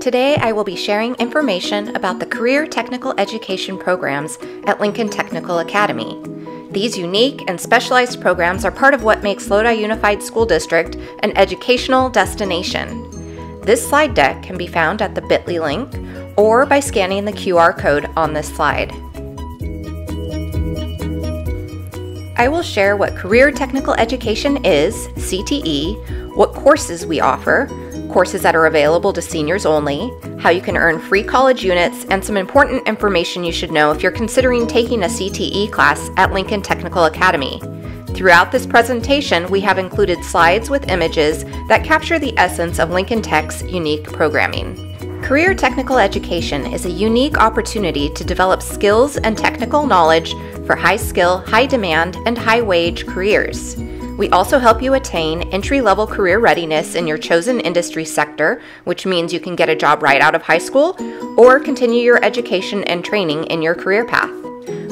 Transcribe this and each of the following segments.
Today, I will be sharing information about the career technical education programs at Lincoln Technical Academy. These unique and specialized programs are part of what makes Lodi Unified School District an educational destination. This slide deck can be found at the bit.ly link or by scanning the QR code on this slide. I will share what Career Technical Education is, CTE, what courses we offer, courses that are available to seniors only, how you can earn free college units, and some important information you should know if you're considering taking a CTE class at Lincoln Technical Academy. Throughout this presentation, we have included slides with images that capture the essence of Lincoln Tech's unique programming. Career Technical Education is a unique opportunity to develop skills and technical knowledge for high skill, high demand, and high wage careers. We also help you attain entry level career readiness in your chosen industry sector, which means you can get a job right out of high school or continue your education and training in your career path.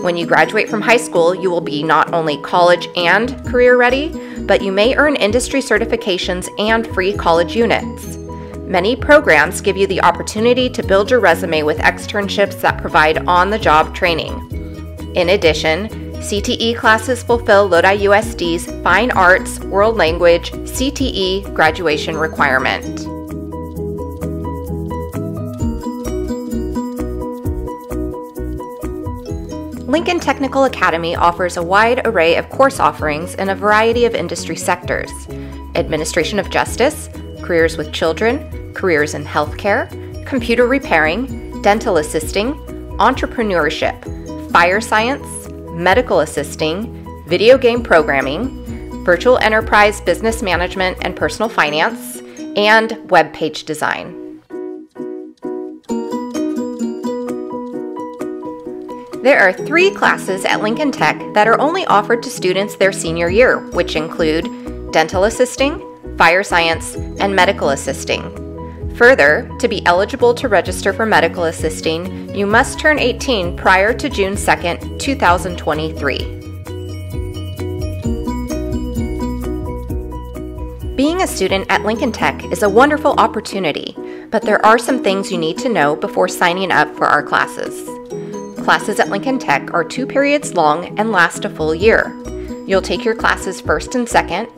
When you graduate from high school, you will be not only college and career ready, but you may earn industry certifications and free college units. Many programs give you the opportunity to build your resume with externships that provide on the job training. In addition, CTE classes fulfill Lodi USD's Fine Arts World Language CTE graduation requirement. Lincoln Technical Academy offers a wide array of course offerings in a variety of industry sectors administration of justice, careers with children, careers in healthcare, computer repairing, dental assisting, entrepreneurship, fire science, medical assisting, video game programming, virtual enterprise business management and personal finance, and web page design. There are three classes at Lincoln Tech that are only offered to students their senior year, which include dental assisting, fire science, and medical assisting. Further, to be eligible to register for medical assisting, you must turn 18 prior to June 2, 2023. Being a student at Lincoln Tech is a wonderful opportunity, but there are some things you need to know before signing up for our classes. Classes at Lincoln Tech are two periods long and last a full year. You'll take your classes first and second,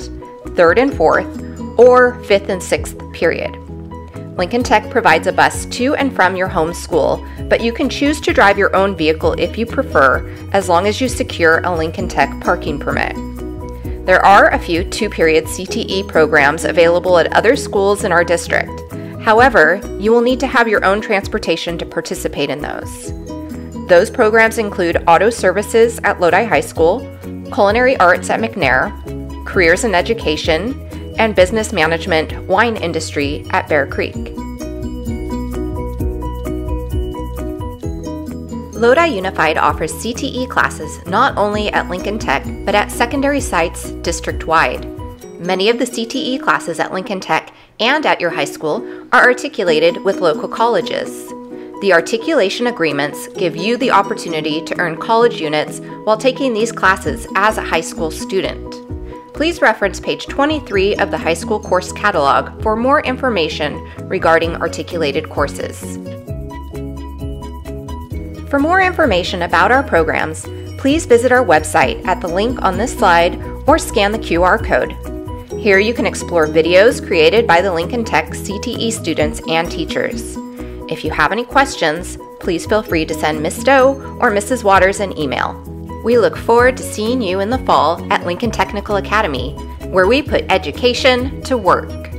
third and fourth, or fifth and sixth period. Lincoln Tech provides a bus to and from your home school, but you can choose to drive your own vehicle if you prefer, as long as you secure a Lincoln Tech parking permit. There are a few two period CTE programs available at other schools in our district. However, you will need to have your own transportation to participate in those. Those programs include auto services at Lodi High School, culinary arts at McNair, careers in education, and Business Management Wine Industry at Bear Creek. Lodi Unified offers CTE classes not only at Lincoln Tech, but at secondary sites district wide. Many of the CTE classes at Lincoln Tech and at your high school are articulated with local colleges. The articulation agreements give you the opportunity to earn college units while taking these classes as a high school student please reference page 23 of the high school course catalog for more information regarding articulated courses. For more information about our programs, please visit our website at the link on this slide or scan the QR code. Here you can explore videos created by the Lincoln Tech CTE students and teachers. If you have any questions, please feel free to send Ms. Stowe or Mrs. Waters an email. We look forward to seeing you in the fall at Lincoln Technical Academy, where we put education to work.